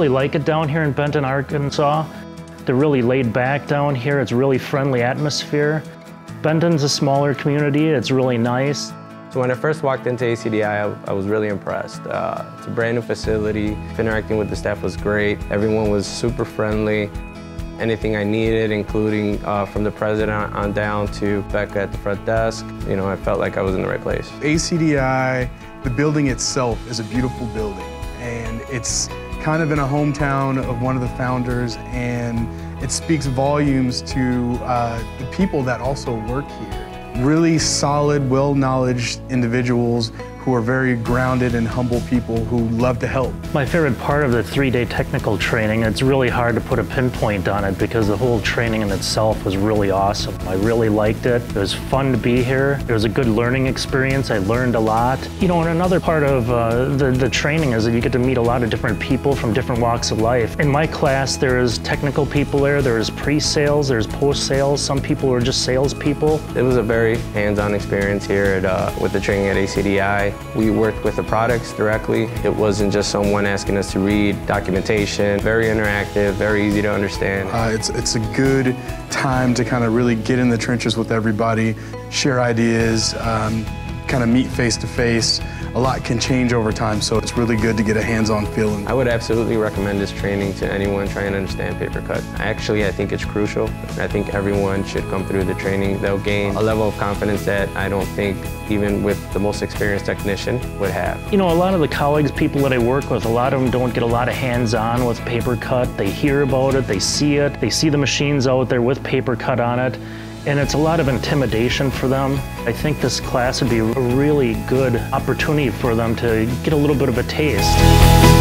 really like it down here in Benton, Arkansas. They're really laid back down here. It's really friendly atmosphere. Benton's a smaller community. It's really nice. So when I first walked into ACDI, I, I was really impressed. Uh, it's a brand new facility. Interacting with the staff was great. Everyone was super friendly. Anything I needed, including uh, from the president on down to Becca at the front desk, you know, I felt like I was in the right place. ACDI, the building itself is a beautiful building, and it's kind of in a hometown of one of the founders, and it speaks volumes to uh, the people that also work here. Really solid, well-knowledge individuals who are very grounded and humble people who love to help. My favorite part of the three-day technical training, it's really hard to put a pinpoint on it because the whole training in itself was really awesome. I really liked it. It was fun to be here. It was a good learning experience. I learned a lot. You know, and another part of uh, the, the training is that you get to meet a lot of different people from different walks of life. In my class, there's technical people there, there's pre-sales, there's post-sales. Some people are just salespeople. It was a very hands-on experience here at, uh, with the training at ACDI. We worked with the products directly. It wasn't just someone asking us to read documentation. Very interactive, very easy to understand. Uh, it's, it's a good time to kind of really get in the trenches with everybody, share ideas, um, kind of meet face to face a lot can change over time, so it's really good to get a hands-on feeling. I would absolutely recommend this training to anyone trying to understand PaperCut. Actually, I think it's crucial. I think everyone should come through the training. They'll gain a level of confidence that I don't think even with the most experienced technician would have. You know, a lot of the colleagues, people that I work with, a lot of them don't get a lot of hands-on with PaperCut. They hear about it, they see it, they see the machines out there with PaperCut on it and it's a lot of intimidation for them. I think this class would be a really good opportunity for them to get a little bit of a taste.